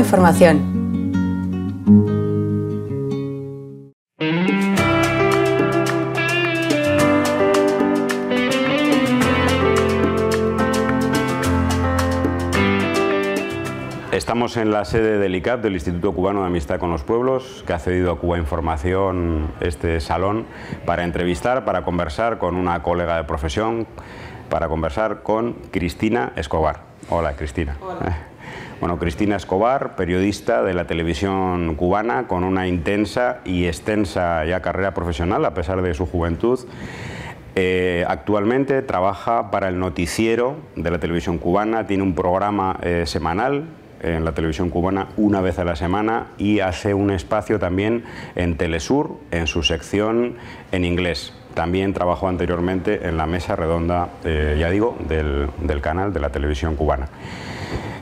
Información. Estamos en la sede del ICAP, del Instituto Cubano de Amistad con los Pueblos, que ha cedido a Cuba Información este salón para entrevistar, para conversar con una colega de profesión, para conversar con Cristina Escobar. Hola, Cristina. Hola. Bueno, Cristina Escobar, periodista de la televisión cubana, con una intensa y extensa ya carrera profesional, a pesar de su juventud. Eh, actualmente trabaja para el noticiero de la televisión cubana, tiene un programa eh, semanal en la televisión cubana una vez a la semana y hace un espacio también en Telesur, en su sección en inglés. También trabajó anteriormente en la mesa redonda, eh, ya digo, del, del canal de la televisión cubana.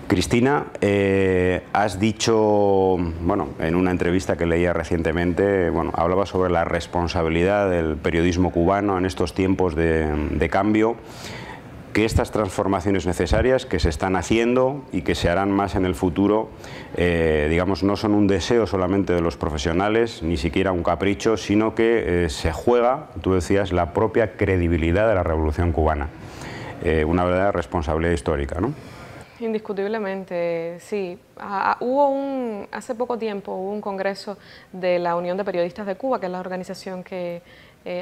Cristina, eh, has dicho, bueno, en una entrevista que leía recientemente, bueno, hablaba sobre la responsabilidad del periodismo cubano en estos tiempos de, cambio que estas transformaciones necesarias que se están haciendo y que se harán más en el futuro, eh, digamos, no son un deseo solamente de los profesionales, ni siquiera un capricho, sino que eh, se juega, tú decías, la propia credibilidad de la Revolución cubana. Una verdadera responsabilidad histórica, ¿no? Indiscutiblemente, sí. Ah, hubo un, hace poco tiempo hubo un congreso de la Unión de Periodistas de Cuba, que es la organización que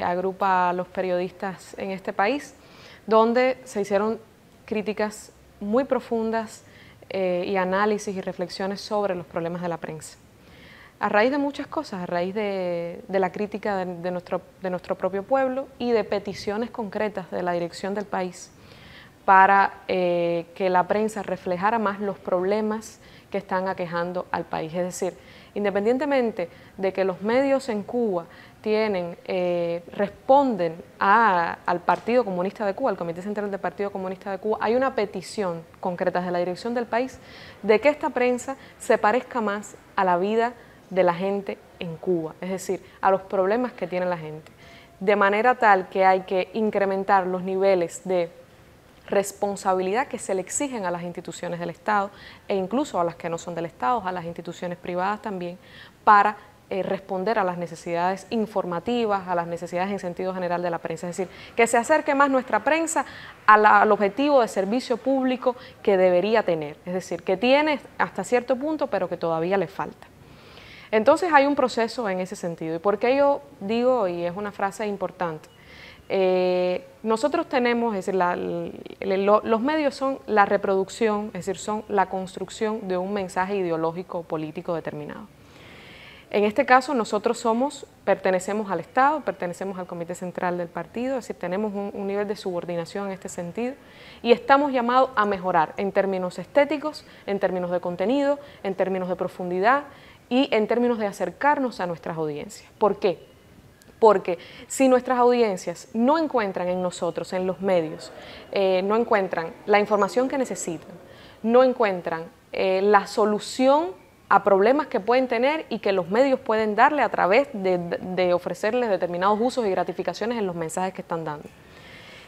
agrupa a los periodistas en este país, donde se hicieron críticas muy profundas eh, y análisis y reflexiones sobre los problemas de la prensa. A raíz de muchas cosas, a raíz de, la crítica de, nuestro, de nuestro propio pueblo y de peticiones concretas de la dirección del país para eh, que la prensa reflejara más los problemas que están aquejando al país. Es decir, independientemente de que los medios en Cuba tienen, eh, responden al Partido Comunista de Cuba, al Comité Central del Partido Comunista de Cuba, hay una petición concreta de la dirección del país de que esta prensa se parezca más a la vida de la gente en Cuba, es decir, a los problemas que tiene la gente, de manera tal que hay que incrementar los niveles de responsabilidad que se le exigen a las instituciones del Estado e incluso a las que no son del Estado, a las instituciones privadas también, para eh, responder a las necesidades informativas, a las necesidades en sentido general de la prensa. Es decir, que se acerque más nuestra prensa al objetivo de servicio público que debería tener. Es decir, que tiene hasta cierto punto, pero que todavía le falta. Entonces hay un proceso en ese sentido. ¿Y por qué yo digo, y es una frase importante, eh, nosotros tenemos, es decir, los medios son la reproducción, es decir, son la construcción de un mensaje ideológico político determinado. En este caso nosotros somos, pertenecemos al Estado, pertenecemos al Comité Central del partido, es decir, tenemos un, nivel de subordinación en este sentido y estamos llamados a mejorar en términos estéticos, en términos de contenido, en términos de profundidad y en términos de acercarnos a nuestras audiencias. ¿Por qué? Porque si nuestras audiencias no encuentran en nosotros, en los medios, eh, no encuentran la información que necesitan, no encuentran eh, la solución a problemas que pueden tener y que los medios pueden darle a través de, ofrecerles determinados usos y gratificaciones en los mensajes que están dando.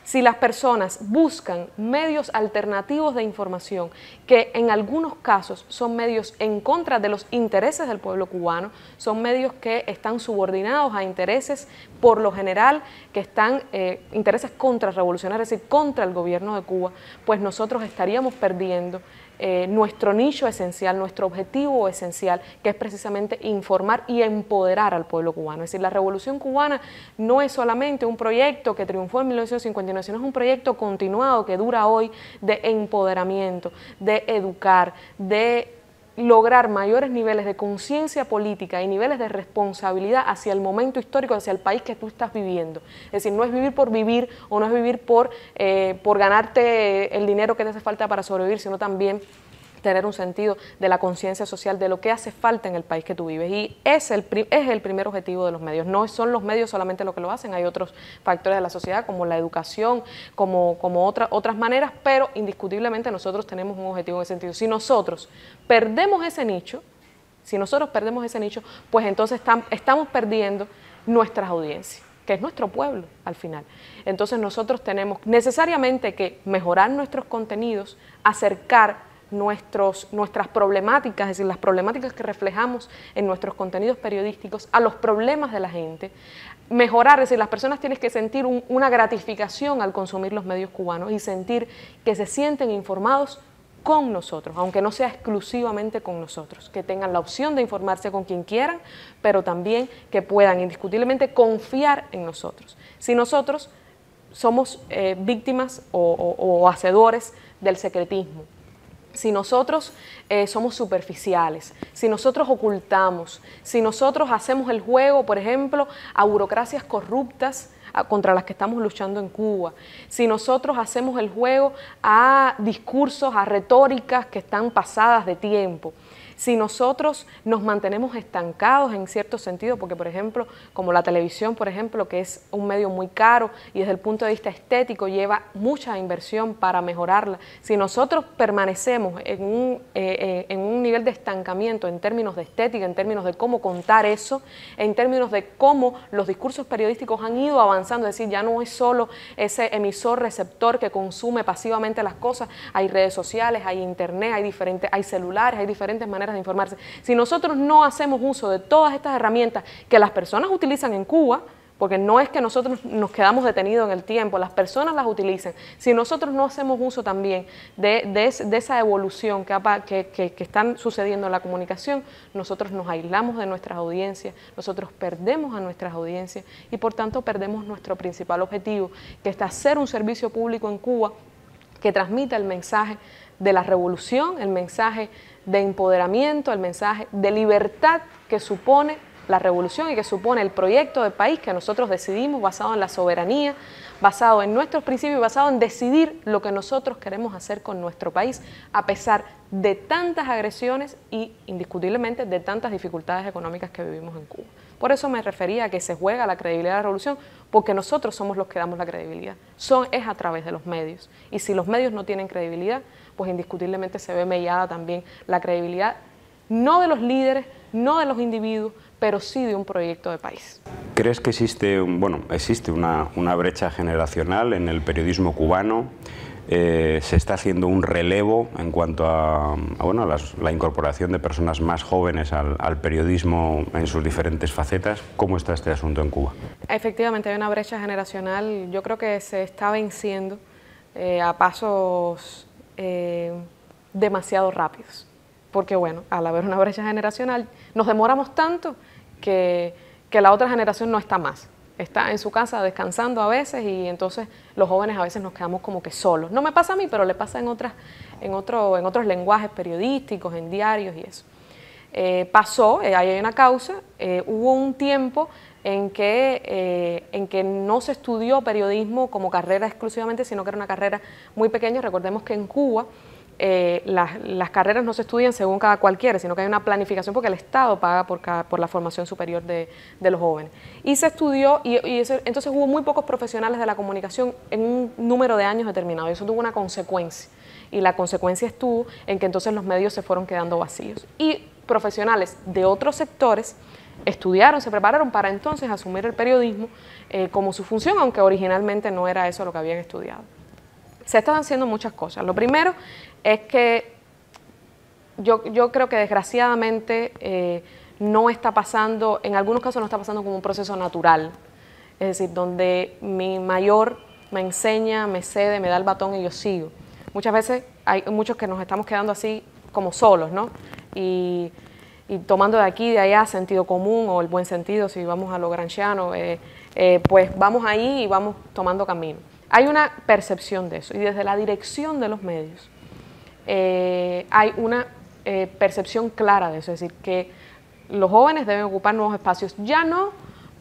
Si las personas buscan medios alternativos de información, que en algunos casos son medios en contra de los intereses del pueblo cubano, son medios que están subordinados a intereses, por lo general, que están eh, intereses contrarrevolucionarios, es decir, contra el gobierno de Cuba, pues nosotros estaríamos perdiendo eh, nuestro nicho esencial, nuestro objetivo esencial, que es precisamente informar y empoderar al pueblo cubano. Es decir, la revolución cubana no es solamente un proyecto que triunfó en 1959, sino es un proyecto continuado que dura hoy de empoderamiento, de educar, de lograr mayores niveles de conciencia política y niveles de responsabilidad hacia el momento histórico, hacia el país que tú estás viviendo. Es decir, no es vivir por vivir o no es vivir por, eh, por ganarte el dinero que te hace falta para sobrevivir, sino también tener un sentido de la conciencia social de lo que hace falta en el país que tú vives. Y es el, es el primer objetivo de los medios. No son los medios solamente lo que lo hacen, hay otros factores de la sociedad como la educación, como, como otras maneras, pero indiscutiblemente nosotros tenemos un objetivo en ese sentido. Si nosotros perdemos ese nicho, si nosotros perdemos ese nicho, pues entonces estamos perdiendo nuestras audiencias que es nuestro pueblo al final. Entonces nosotros tenemos necesariamente que mejorar nuestros contenidos, acercar nuestros, nuestras problemáticas, es decir, las problemáticas que reflejamos en nuestros contenidos periodísticos, a los problemas de la gente, mejorar, es decir, las personas tienen que sentir una gratificación al consumir los medios cubanos y sentir que se sienten informados con nosotros, aunque no sea exclusivamente con nosotros, que tengan la opción de informarse con quien quieran, pero también que puedan indiscutiblemente confiar en nosotros. Si nosotros somos eh, víctimas o hacedores del secretismo, si nosotros eh, somos superficiales, si nosotros ocultamos, si nosotros hacemos el juego, por ejemplo, a burocracias corruptas contra las que estamos luchando en Cuba, si nosotros hacemos el juego a discursos, a retóricas que están pasadas de tiempo, si nosotros nos mantenemos estancados en cierto sentido, porque por ejemplo, como la televisión, por ejemplo, que es un medio muy caro y desde el punto de vista estético lleva mucha inversión para mejorarla, si nosotros permanecemos en un, eh, eh, en un nivel de estancamiento en términos de estética, en términos de cómo contar eso, en términos de cómo los discursos periodísticos han ido avanzando, es decir, ya no es solo ese emisor receptor que consume pasivamente las cosas, hay redes sociales, hay internet, hay diferentes, hay celulares, hay diferentes maneras de informarse. Si nosotros no hacemos uso de todas estas herramientas que las personas utilizan en Cuba, porque no es que nosotros nos quedamos detenidos en el tiempo, las personas las utilizan. Si nosotros no hacemos uso también de, esa evolución que, que, que, están sucediendo en la comunicación, nosotros nos aislamos de nuestras audiencias, nosotros perdemos a nuestras audiencias y por tanto perdemos nuestro principal objetivo, que es hacer un servicio público en Cuba que transmita el mensaje de la revolución, el mensaje de empoderamiento, el mensaje de libertad que supone la revolución y que supone el proyecto de país que nosotros decidimos basado en la soberanía, basado en nuestros principios basado en decidir lo que nosotros queremos hacer con nuestro país, a pesar de tantas agresiones y indiscutiblemente de tantas dificultades económicas que vivimos en Cuba. Por eso me refería a que se juega la credibilidad de la revolución, porque nosotros somos los que damos la credibilidad. Son, es a través de los medios. Y si los medios no tienen credibilidad, pues indiscutiblemente se ve mellada también la credibilidad, no de los líderes, no de los individuos, pero sí de un proyecto de país. ¿Crees que existe, bueno, existe una, una brecha generacional en el periodismo cubano? Eh, se está haciendo un relevo en cuanto a, bueno, la incorporación de personas más jóvenes al, periodismo en sus diferentes facetas. ¿Cómo está este asunto en Cuba? Efectivamente, hay una brecha generacional. Yo creo que se está venciendo eh, a pasos eh, demasiado rápidos. Porque, bueno, al haber una brecha generacional, nos demoramos tanto que, que la otra generación no está más está en su casa descansando a veces y entonces los jóvenes a veces nos quedamos como que solos. No me pasa a mí, pero le pasa en, otras, en, otro, en otros lenguajes periodísticos, en diarios y eso. Eh, pasó, eh, ahí hay una causa, eh, hubo un tiempo en que, en que no se estudió periodismo como carrera exclusivamente, sino que era una carrera muy pequeña. Recordemos que en Cuba eh, las, carreras no se estudian según cada cualquiera, sino que hay una planificación porque el Estado paga por, por la formación superior de, los jóvenes. Y se estudió, y, entonces hubo muy pocos profesionales de la comunicación en un número de años determinado, y eso tuvo una consecuencia. Y la consecuencia estuvo en que entonces los medios se fueron quedando vacíos. Y profesionales de otros sectores estudiaron, se prepararon para entonces asumir el periodismo eh, como su función, aunque originalmente no era eso lo que habían estudiado. Se están haciendo muchas cosas. Lo primero es que yo, yo creo que desgraciadamente eh, no está pasando, en algunos casos no está pasando como un proceso natural, es decir, donde mi mayor me enseña, me cede, me da el batón y yo sigo. Muchas veces hay muchos que nos estamos quedando así como solos, ¿no? Tomando de aquí y de allá sentido común o el buen sentido, si vamos a lo granchiano, eh, eh, pues vamos ahí y vamos tomando camino. Hay una percepción de eso y desde la dirección de los medios eh, hay una percepción clara de eso, es decir, que los jóvenes deben ocupar nuevos espacios, ya no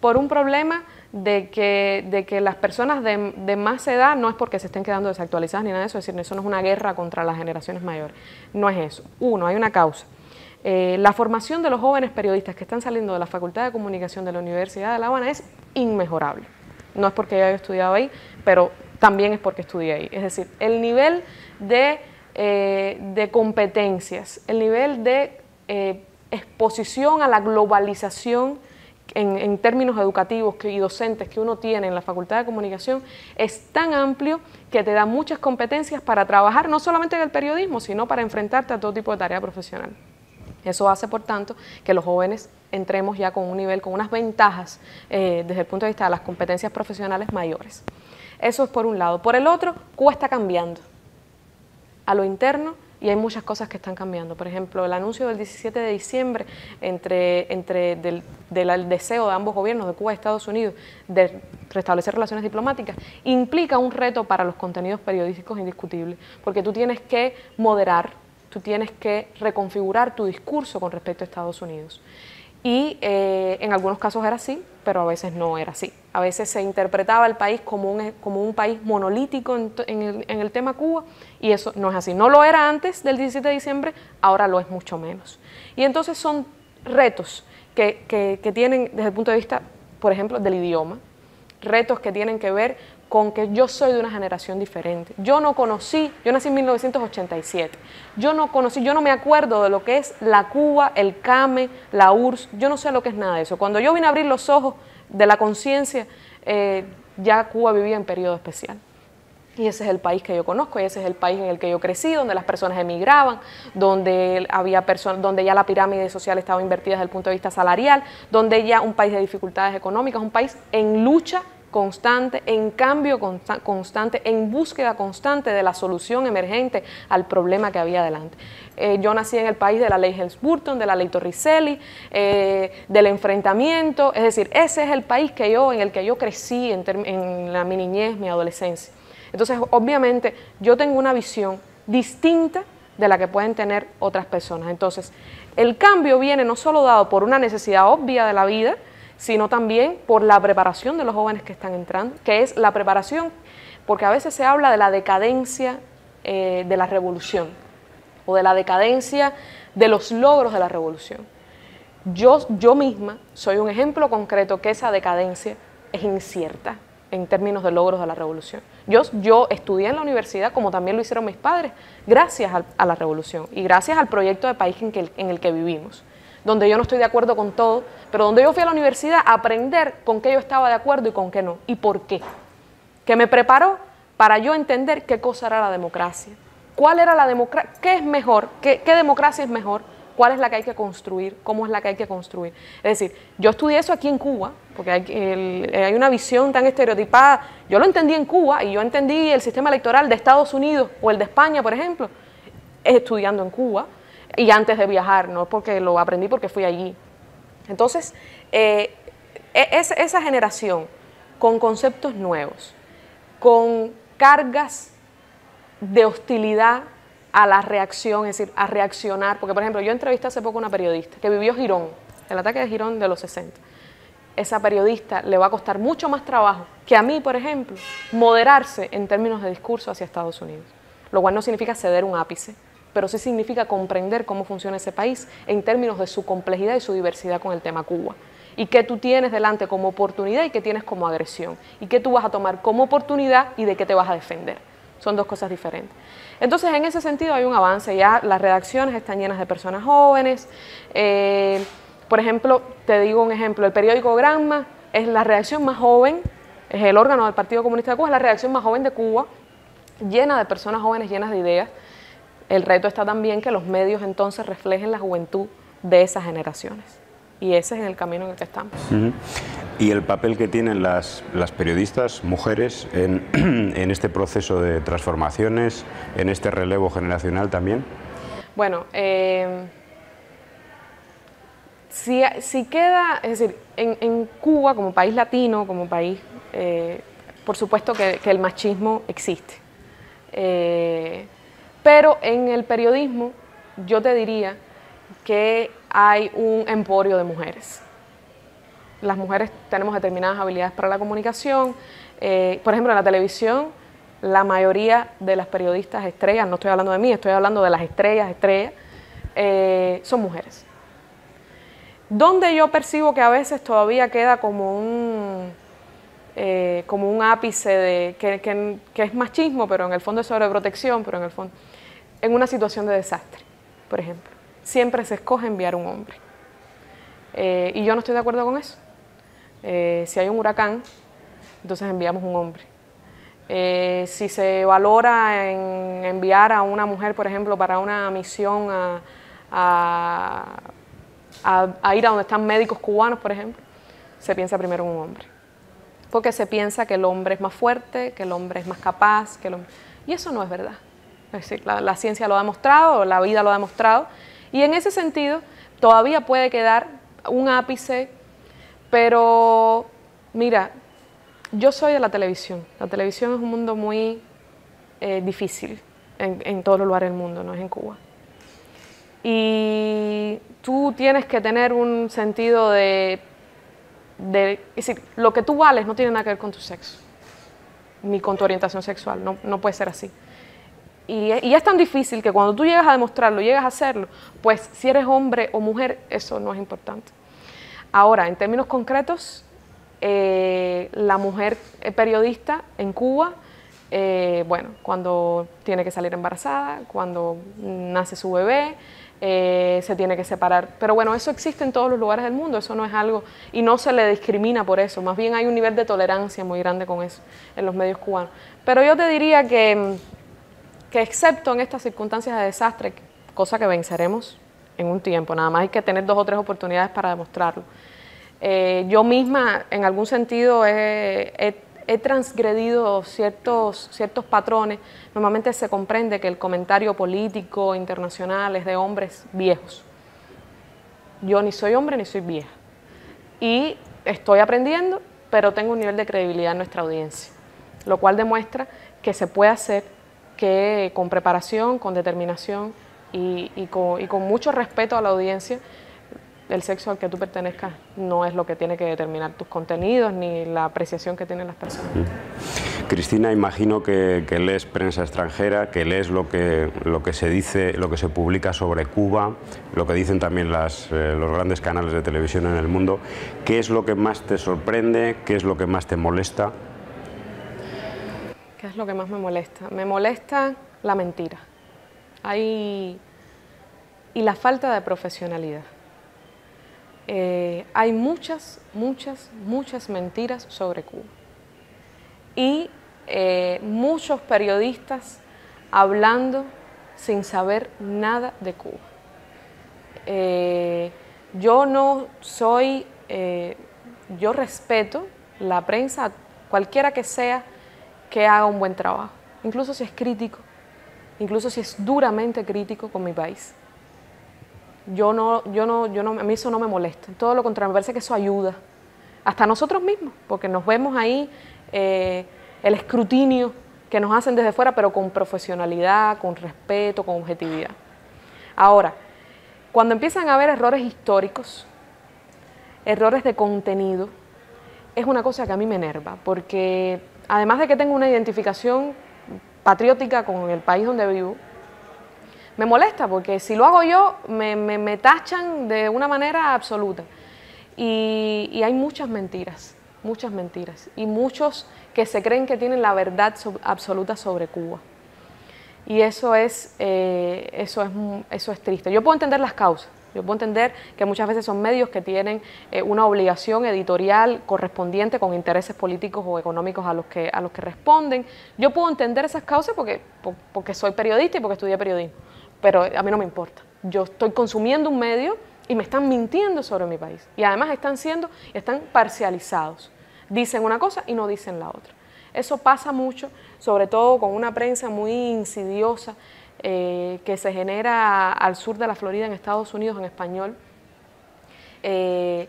por un problema de que, de que las personas de, más edad no es porque se estén quedando desactualizadas ni nada de eso, es decir, eso no es una guerra contra las generaciones mayores, no es eso. Uno, hay una causa. Eh, la formación de los jóvenes periodistas que están saliendo de la Facultad de Comunicación de la Universidad de La Habana es inmejorable. No es porque yo haya estudiado ahí, pero también es porque estudié ahí. Es decir, el nivel de eh, competencias, el nivel de eh, exposición a la globalización en, términos educativos y docentes que uno tiene en la Facultad de Comunicación es tan amplio que te da muchas competencias para trabajar no solamente en el periodismo, sino para enfrentarte a todo tipo de tarea profesional. Eso hace, por tanto, que los jóvenes entremos ya con un nivel, con unas ventajas eh, desde el punto de vista de las competencias profesionales mayores. Eso es por un lado. Por el otro, Cuba está cambiando. A lo interno y hay muchas cosas que están cambiando. Por ejemplo, el anuncio del 17 de diciembre entre, entre del, del, deseo de ambos gobiernos, de Cuba y Estados Unidos, de restablecer relaciones diplomáticas, implica un reto para los contenidos periodísticos indiscutibles, porque tú tienes que moderar, tú tienes que reconfigurar tu discurso con respecto a Estados Unidos. Y eh, en algunos casos era así, pero a veces no era así. A veces se interpretaba el país como un, como un país monolítico en, el, en, el, tema Cuba y eso no es así. No lo era antes del 17 de diciembre, ahora lo es mucho menos. Y entonces son retos que, que, que tienen desde el punto de vista, por ejemplo, del idioma, retos que tienen que ver con que yo soy de una generación diferente. Yo no conocí, yo nací en 1987, yo no conocí, yo no me acuerdo de lo que es la Cuba, el CAME, la URSS, yo no sé lo que es nada de eso. Cuando yo vine a abrir los ojos de la conciencia, eh, ya Cuba vivía en periodo especial. Y ese es el país que yo conozco, y ese es el país en el que yo crecí, donde las personas emigraban, donde había personas, donde ya la pirámide social estaba invertida desde el punto de vista salarial, donde ya un país de dificultades económicas, un país en lucha constante, en cambio constante, en búsqueda constante de la solución emergente al problema que había delante. Eh, yo nací en el país de la ley Helms-Burton, de la ley Torricelli, eh, del enfrentamiento, es decir, ese es el país que yo, en el que yo crecí en, en la, mi niñez, mi adolescencia. Entonces, obviamente, yo tengo una visión distinta de la que pueden tener otras personas. Entonces, el cambio viene no solo dado por una necesidad obvia de la vida, sino también por la preparación de los jóvenes que están entrando, que es la preparación, porque a veces se habla de la decadencia eh, de la revolución o de la decadencia de los logros de la revolución. Yo, yo misma soy un ejemplo concreto que esa decadencia es incierta en términos de logros de la revolución. Yo, yo estudié en la universidad, como también lo hicieron mis padres, gracias a, la revolución y gracias al proyecto de país en el que vivimos donde yo no estoy de acuerdo con todo, pero donde yo fui a la universidad a aprender con qué yo estaba de acuerdo y con qué no, y por qué. Que me preparó para yo entender qué cosa era la democracia, cuál era la democracia, qué es mejor, ¿Qué, democracia es mejor, cuál es la que hay que construir, cómo es la que hay que construir. Es decir, yo estudié eso aquí en Cuba, porque hay, hay, una visión tan estereotipada. Yo lo entendí en Cuba y yo entendí el sistema electoral de Estados Unidos o el de España, por ejemplo, estudiando en Cuba y antes de viajar, no porque lo aprendí porque fui allí. Entonces, eh, e, esa generación con conceptos nuevos, con cargas de hostilidad a la reacción, es decir, a reaccionar, porque por ejemplo, yo entrevisté hace poco a una periodista que vivió Girón, el ataque de Girón de los 60. Esa periodista le va a costar mucho más trabajo que a mí, por ejemplo, moderarse en términos de discurso hacia Estados Unidos, lo cual no significa ceder un ápice, pero sí significa comprender cómo funciona ese país en términos de su complejidad y su diversidad con el tema Cuba. Y qué tú tienes delante como oportunidad y qué tienes como agresión. Y qué tú vas a tomar como oportunidad y de qué te vas a defender. Son dos cosas diferentes. Entonces, en ese sentido hay un avance. Ya las redacciones están llenas de personas jóvenes. Eh, por ejemplo, te digo un ejemplo, el periódico Granma es la redacción más joven, es el órgano del Partido Comunista de Cuba, es la redacción más joven de Cuba, llena de personas jóvenes, llenas de ideas. El reto está también que los medios entonces reflejen la juventud de esas generaciones. Y ese es el camino en el que estamos. ¿Y el papel que tienen las, periodistas, mujeres, en, este proceso de transformaciones, en este relevo generacional también? Bueno, eh, si, queda, es decir, en, Cuba como país latino, como país, eh, por supuesto que, el machismo existe. Eh, pero en el periodismo yo te diría que hay un emporio de mujeres. Las mujeres tenemos determinadas habilidades para la comunicación. Eh, por ejemplo, en la televisión, la mayoría de las periodistas estrellas, no estoy hablando de mí, estoy hablando de las estrellas, estrellas, eh, son mujeres. Donde yo percibo que a veces todavía queda como un, eh, como un ápice de que, que, es machismo, pero en el fondo es sobreprotección, pero en el fondo en una situación de desastre, por ejemplo. Siempre se escoge enviar un hombre. Eh, y yo no estoy de acuerdo con eso. Eh, si hay un huracán, entonces enviamos un hombre. Eh, si se valora en enviar a una mujer, por ejemplo, para una misión a, ir a donde están médicos cubanos, por ejemplo, se piensa primero en un hombre. Porque se piensa que el hombre es más fuerte, que el hombre es más capaz, que y eso no es verdad. Es decir, la, ciencia lo ha demostrado, la vida lo ha demostrado, y en ese sentido todavía puede quedar un ápice, pero mira, yo soy de la televisión. La televisión es un mundo muy eh, difícil en, todos los lugares del mundo, no es en Cuba. Y tú tienes que tener un sentido de, es decir, lo que tú vales no tiene nada que ver con tu sexo, ni con tu orientación sexual, no, puede ser así. Y, es tan difícil que cuando tú llegas a demostrarlo, llegas a hacerlo, pues si eres hombre o mujer, eso no es importante. Ahora, en términos concretos, eh, la mujer periodista en Cuba, eh, bueno, cuando tiene que salir embarazada, cuando nace su bebé, eh, se tiene que separar. Pero bueno, eso existe en todos los lugares del mundo, eso no es algo, y no se le discrimina por eso, más bien hay un nivel de tolerancia muy grande con eso en los medios cubanos. Pero yo te diría que, que excepto en estas circunstancias de desastre, cosa que venceremos en un tiempo, nada más hay que tener dos o tres oportunidades para demostrarlo. Eh, yo misma, en algún sentido, he, transgredido ciertos, ciertos patrones. Normalmente se comprende que el comentario político internacional es de hombres viejos. Yo ni soy hombre ni soy vieja. Y estoy aprendiendo, pero tengo un nivel de credibilidad en nuestra audiencia, lo cual demuestra que se puede hacer que con preparación, con determinación y con mucho respeto a la audiencia, el sexo al que tú pertenezcas no es lo que tiene que determinar tus contenidos ni la apreciación que tienen las personas. Cristina, imagino que, lees prensa extranjera, que lees lo que, lo que se dice, lo que se publica sobre Cuba, lo que dicen también eh, los grandes canales de televisión en el mundo. ¿Qué es lo que más te sorprende? ¿Qué es lo que más te molesta? ¿Qué es lo que más me molesta? Me molesta la mentira. Y la falta de profesionalidad. Eh, hay muchas, muchas, muchas mentiras sobre Cuba. Y eh, muchos periodistas hablando sin saber nada de Cuba. Eh, yo no soy, yo respeto la prensa, cualquiera que sea, que haga un buen trabajo, incluso si es crítico, incluso si es duramente crítico con mi país yo no, yo no, yo no, a mí eso no me molesta. Todo lo contrario, me parece que eso ayuda. Hasta nosotros mismos, porque nos vemos ahí eh, el escrutinio que nos hacen desde fuera, pero con profesionalidad, con respeto, con objetividad. Ahora, cuando empiezan a haber errores históricos, errores de contenido, es una cosa que a mí me enerva, porque además de que tengo una identificación patriótica con el país donde vivo, me molesta porque si lo hago yo me, tachan de una manera absoluta. Y, hay muchas mentiras, muchas mentiras. Y muchos que se creen que tienen la verdad absoluta sobre Cuba. Y eso es, eh, eso, es, eso es triste. Yo puedo entender las causas. Yo puedo entender que muchas veces son medios que tienen eh, una obligación editorial correspondiente con intereses políticos o económicos a los que, a los que responden. Yo puedo entender esas causas porque, porque soy periodista y porque estudié periodismo pero a mí no me importa. Yo estoy consumiendo un medio y me están mintiendo sobre mi país. Y además están siendo, están parcializados. Dicen una cosa y no dicen la otra. Eso pasa mucho, sobre todo con una prensa muy insidiosa eh, que se genera al sur de la Florida, en Estados Unidos, en español. Eh,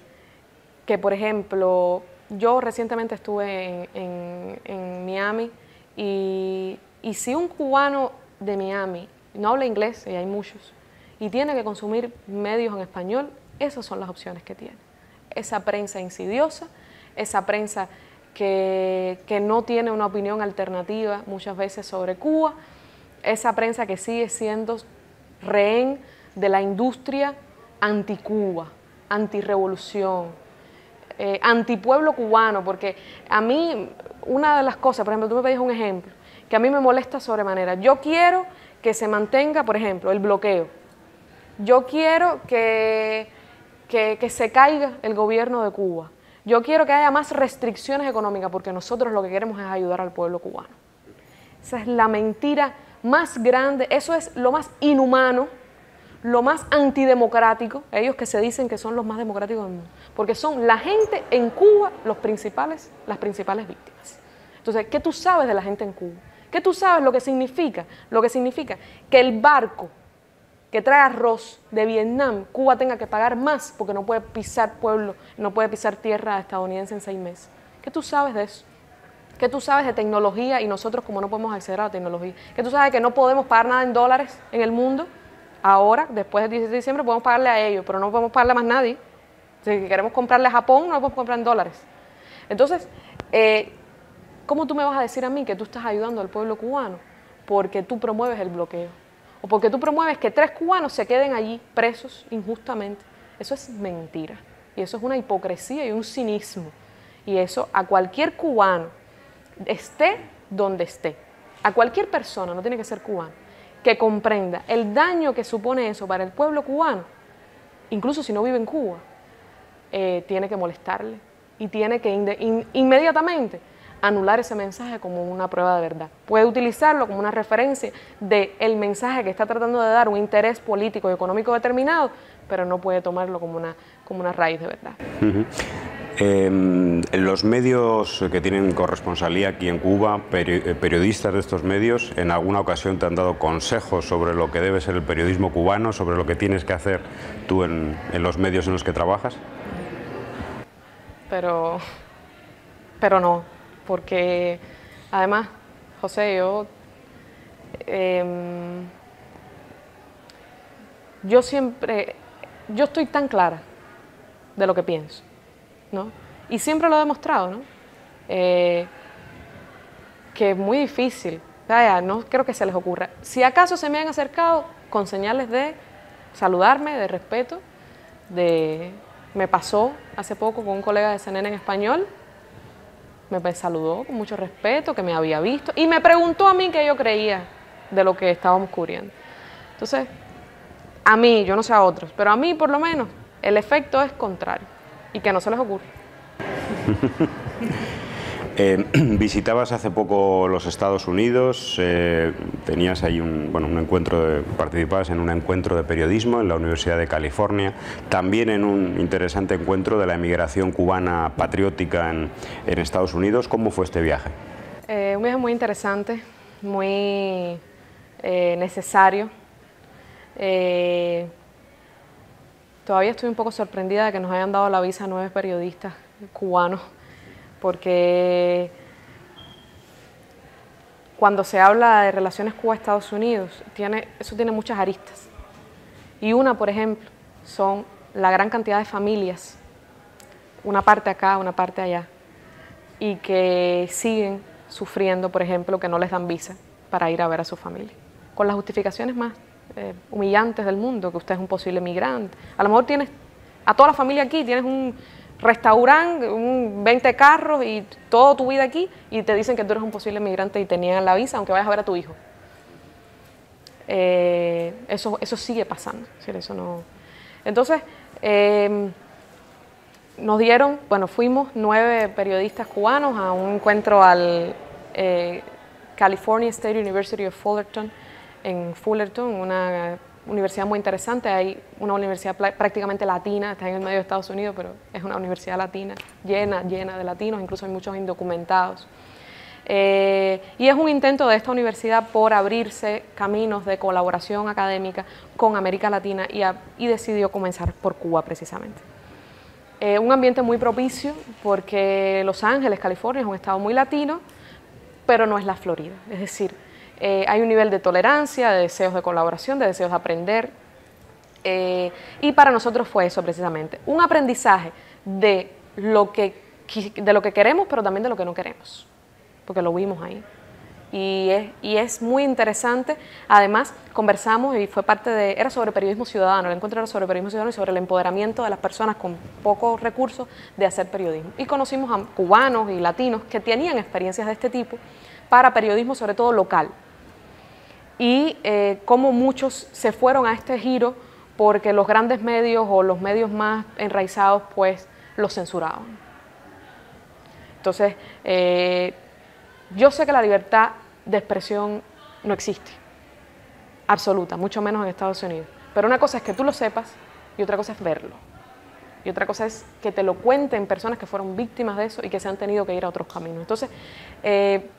que, por ejemplo, yo recientemente estuve en, Miami y, y si un cubano de Miami no habla inglés, y hay muchos, y tiene que consumir medios en español, esas son las opciones que tiene. Esa prensa insidiosa, esa prensa que, no tiene una opinión alternativa muchas veces sobre Cuba, esa prensa que sigue siendo rehén de la industria anti-Cuba, anti-revolución, eh, anti-pueblo cubano, porque a mí una de las cosas, por ejemplo, tú me pedís un ejemplo, que a mí me molesta sobremanera. Yo quiero que se mantenga, por ejemplo, el bloqueo. Yo quiero que, que, se caiga el gobierno de Cuba. Yo quiero que haya más restricciones económicas porque nosotros lo que queremos es ayudar al pueblo cubano. Esa es la mentira más grande, eso es lo más inhumano, lo más antidemocrático, ellos que se dicen que son los más democráticos del mundo, porque son la gente en Cuba los principales, las principales víctimas. Entonces, ¿qué tú sabes de la gente en Cuba? ¿Qué tú sabes lo que significa? Lo que significa que el barco que trae arroz de Vietnam, Cuba tenga que pagar más porque no puede pisar pueblo, no puede pisar tierra estadounidense en seis meses. ¿Qué tú sabes de eso? ¿Qué tú sabes de tecnología y nosotros como no podemos acceder a la tecnología? ¿Qué tú sabes que no podemos pagar nada en dólares en el mundo? Ahora, después del 16 de diciembre, podemos pagarle a ellos, pero no podemos pagarle a más nadie. Si queremos comprarle a Japón, no lo podemos comprar en dólares. Entonces, eh, ¿cómo tú me vas a decir a mí que tú estás ayudando al pueblo cubano? Porque tú promueves el bloqueo. O porque tú promueves que tres cubanos se queden allí presos injustamente. Eso es mentira. Y eso es una hipocresía y un cinismo. Y eso a cualquier cubano, esté donde esté, a cualquier persona, no tiene que ser cubano, que comprenda el daño que supone eso para el pueblo cubano, incluso si no vive en Cuba, eh, tiene que molestarle y tiene que inmediatamente anular ese mensaje como una prueba de verdad. Puede utilizarlo como una referencia del el mensaje que está tratando de dar un interés político y económico determinado, pero no puede tomarlo como una, como una raíz de verdad. Em, los medios que tienen corresponsalía aquí en Cuba, eh, periodistas de estos medios, en alguna ocasión te han dado consejos sobre lo que debe ser el periodismo cubano, sobre lo que tienes que hacer tú en, los medios en los que trabajas. Pero, pero no, porque además, José, yo, em, yo siempre, yo estoy tan clara de lo que pienso ¿no? Y siempre lo he demostrado, ¿no? Eh, que es muy difícil, vaya, no creo que se les ocurra. Si acaso se me han acercado con señales de saludarme, de respeto, de me pasó hace poco con un colega de CNN en español, me saludó con mucho respeto, que me había visto y me preguntó a mí qué yo creía de lo que estábamos cubriendo. Entonces, a mí, yo no sé a otros, pero a mí por lo menos el efecto es contrario y que no se les ocurre. Eh, visitabas hace poco los Estados Unidos, eh, tenías ahí un, bueno, un encuentro, de, participabas en un encuentro de periodismo en la Universidad de California, también en un interesante encuentro de la emigración cubana patriótica en, en Estados Unidos. ¿Cómo fue este viaje? Eh, un viaje muy interesante, muy necesario. Todavía estoy un poco sorprendida de que nos hayan dado la visa a nueve periodistas cubanos, porque cuando se habla de relaciones Cuba-Estados Unidos, tiene, eso tiene muchas aristas. Y una, por ejemplo, son la gran cantidad de familias, una parte acá, una parte allá, y que siguen sufriendo, por ejemplo, que no les dan visa para ir a ver a su familia, con las justificaciones más eh, humillantes del mundo, que usted es un posible migrante. A lo mejor tienes a toda la familia aquí, tienes un restaurante, un 20 carros y toda tu vida aquí y te dicen que tú eres un posible migrante y te niegan la visa aunque vayas a ver a tu hijo. Eh, eso, eso sigue pasando. Entonces, em, nos dieron, bueno, fuimos nueve periodistas cubanos a un encuentro al eh, California State University of Fullerton, en Fullerton, una universidad muy interesante. Hay una universidad prácticamente latina, está en el medio de Estados Unidos, pero es una universidad latina, llena, llena de latinos, incluso hay muchos indocumentados. Eh, y es un intento de esta universidad por abrirse caminos de colaboración académica con América Latina y, decidió comenzar por Cuba precisamente. Eh, un ambiente muy propicio porque Los Ángeles, California, es un estado muy latino, pero no es la Florida. Es decir, eh, hay un nivel de tolerancia, de deseos de colaboración, de deseos de aprender. Eh, y para nosotros fue eso precisamente, un aprendizaje de lo, que, de lo que queremos, pero también de lo que no queremos, porque lo vimos ahí. Y es, y es, muy interesante. Además, conversamos y fue parte de, era sobre periodismo ciudadano, el encuentro era sobre periodismo ciudadano y sobre el empoderamiento de las personas con pocos recursos de hacer periodismo. Y conocimos a cubanos y latinos que tenían experiencias de este tipo para periodismo, sobre todo local y eh, cómo muchos se fueron a este giro porque los grandes medios o los medios más enraizados pues los censuraban. Entonces, eh, yo sé que la libertad de expresión no existe, absoluta, mucho menos en Estados Unidos. Pero una cosa es que tú lo sepas y otra cosa es verlo. Y otra cosa es que te lo cuenten personas que fueron víctimas de eso y que se han tenido que ir a otros caminos. Entonces, eh,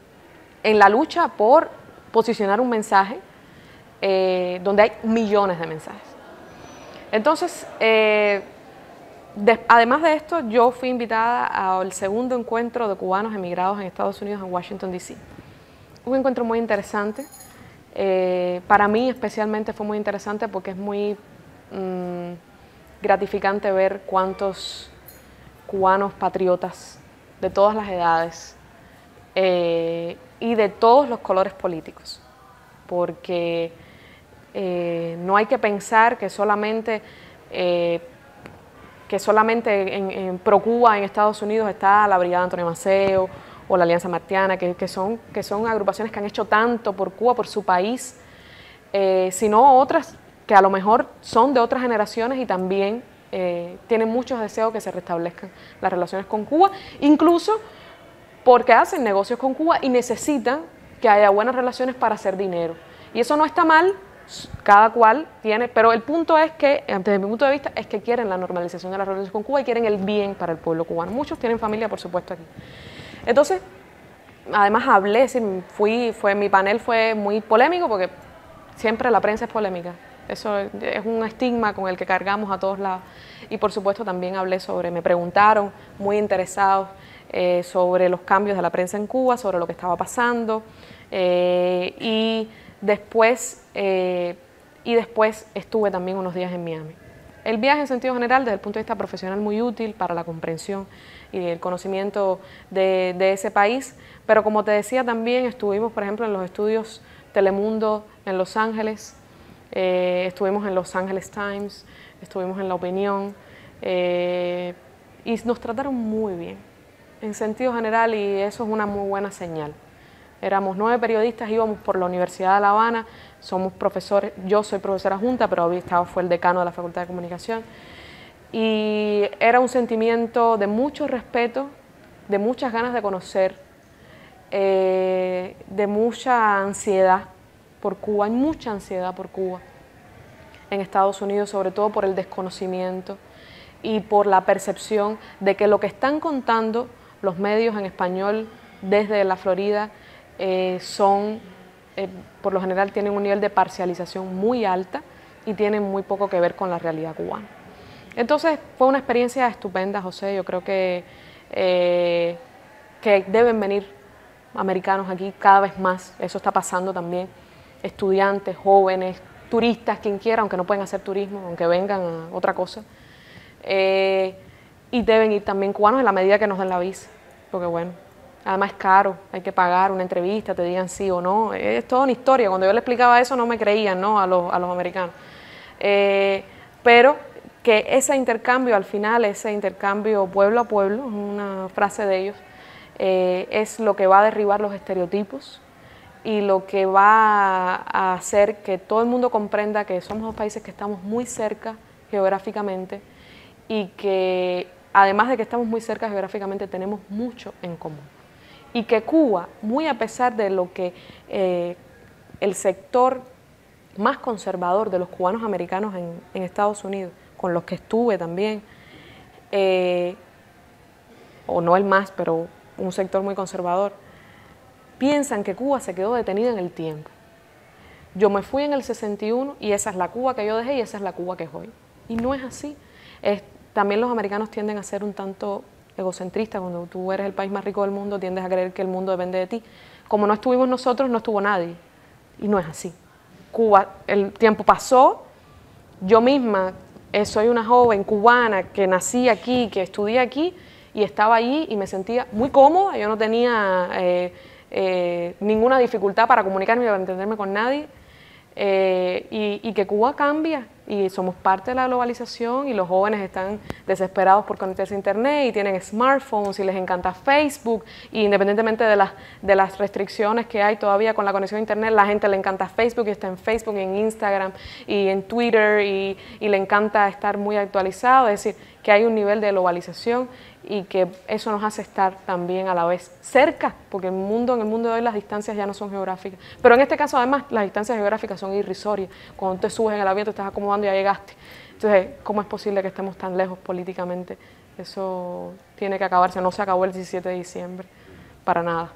en la lucha por posicionar un mensaje eh, donde hay millones de mensajes. Entonces, eh, además de esto, yo fui invitada al segundo encuentro de cubanos emigrados en Estados Unidos en Washington, D.C. Un encuentro muy interesante. para mí especialmente fue muy interesante porque es muy... Mm, gratificante ver cuántos cubanos patriotas de todas las edades eh, y de todos los colores políticos, porque eh, no hay que pensar que solamente, eh, que solamente en, pro Cuba en Estados Unidos está la Brigada Antonio Maceo o la Alianza Martiana, que, son, que son agrupaciones que han hecho tanto por Cuba, por su país, sino otras que a lo mejor son de otras generaciones y también eh, tienen muchos deseos que se restablezcan las relaciones con Cuba, incluso porque hacen negocios con Cuba y necesitan que haya buenas relaciones para hacer dinero. Y eso no está mal, cada cual tiene, pero el punto es que, desde mi punto de vista, es que quieren la normalización de las relaciones con Cuba y quieren el bien para el pueblo cubano. Muchos tienen familia, por supuesto, aquí. Entonces, además hablé, fui, fue, mi panel fue muy polémico porque siempre la prensa es polémica. Eso es un estigma con el que cargamos a todos lados. Y por supuesto también hablé sobre, me preguntaron, muy interesados, eh, sobre los cambios de la prensa en Cuba, sobre lo que estaba pasando. Eh, y, después, eh, y después estuve también unos días en Miami. El viaje en sentido general, desde el punto de vista profesional, muy útil para la comprensión y el conocimiento de, ese país. Pero como te decía también, estuvimos, por ejemplo, en los estudios Telemundo en Los Ángeles, estuvimos en Los Angeles Times, estuvimos en La Opinión y nos trataron muy bien, en sentido general, y eso es una muy buena señal. Éramos nueve periodistas, íbamos por la Universidad de La Habana, somos profesores, yo soy profesora junta, pero había estado, fue el decano de la Facultad de Comunicación, y era un sentimiento de mucho respeto, de muchas ganas de conocer, eh, de mucha ansiedad por Cuba, hay mucha ansiedad por Cuba en Estados Unidos, sobre todo por el desconocimiento y por la percepción de que lo que están contando los medios en español desde la Florida eh, son, eh, por lo general, tienen un nivel de parcialización muy alta y tienen muy poco que ver con la realidad cubana. Entonces fue una experiencia estupenda, José. Yo creo que, eh, que deben venir americanos aquí cada vez más. Eso está pasando también estudiantes, jóvenes, turistas, quien quiera, aunque no pueden hacer turismo, aunque vengan a otra cosa. Y deben ir también cubanos en la medida que nos den la visa, porque bueno, además es caro, hay que pagar una entrevista, te digan sí o no, es toda una historia. Cuando yo le explicaba eso no me creían ¿no? a, los, a los americanos. Eh, pero que ese intercambio al final, ese intercambio pueblo a pueblo, una frase de ellos, eh, es lo que va a derribar los estereotipos, y lo que va a hacer que todo el mundo comprenda que somos dos países que estamos muy cerca geográficamente y que además de que estamos muy cerca geográficamente tenemos mucho en común. Y que Cuba, muy a pesar de lo que eh, el sector más conservador de los cubanos americanos en, Estados Unidos, con los que estuve también, eh, o no el más, pero un sector muy conservador, piensan que Cuba se quedó detenida en el tiempo. Yo me fui en el 61 y esa es la Cuba que yo dejé y esa es la Cuba que es hoy. Y no es así. También los americanos tienden a ser un tanto egocentristas. Cuando tú eres el país más rico del mundo, tiendes a creer que el mundo depende de ti. Como no estuvimos nosotros, no estuvo nadie. Y no es así. Cuba, el tiempo pasó. Yo misma eh, soy una joven cubana que nací aquí, que estudié aquí y estaba allí y me sentía muy cómoda. Yo no tenía... Eh, eh, ninguna dificultad para comunicarme y para entenderme con nadie. Eh, y, que Cuba cambia y somos parte de la globalización y los jóvenes están desesperados por conectarse a Internet y tienen smartphones y les encanta Facebook y independientemente de las, de las restricciones que hay todavía con la conexión a Internet, la gente le encanta Facebook y está en Facebook y en Instagram y en Twitter y, y le encanta estar muy actualizado, es decir, que hay un nivel de globalización y que eso nos hace estar también a la vez cerca, porque el mundo, en el mundo de hoy las distancias ya no son geográficas. Pero en este caso además las distancias geográficas son irrisorias. Cuando te subes en el avión te estás acomodando y ya llegaste. Entonces, ¿cómo es posible que estemos tan lejos políticamente? Eso tiene que acabarse, no se acabó el 17 de diciembre, para nada.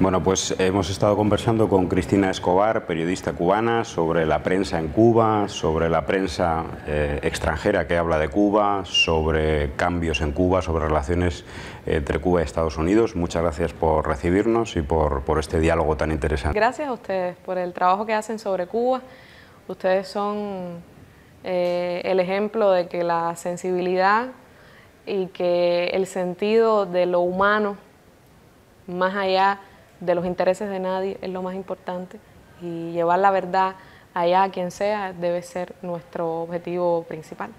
Bueno, pues hemos estado conversando con Cristina Escobar, periodista cubana, sobre la prensa en Cuba, sobre la prensa eh, extranjera que habla de Cuba, sobre cambios en Cuba, sobre relaciones entre Cuba y Estados Unidos. Muchas gracias por recibirnos y por, este diálogo tan interesante. Gracias a ustedes por el trabajo que hacen sobre Cuba. Ustedes son eh, el ejemplo de que la sensibilidad y que el sentido de lo humano, más allá de los intereses de nadie es lo más importante y llevar la verdad allá a quien sea debe ser nuestro objetivo principal.